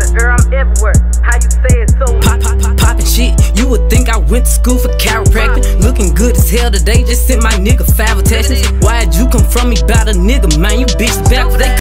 Jackson, girl, I'm. How you say it so? Pop, pop, pop, poppin' shit. You would think I went to school for chiropractic. Looking good as hell today. Just sent my nigga five attachments. Why'd you come from me about a nigga, man? You bitch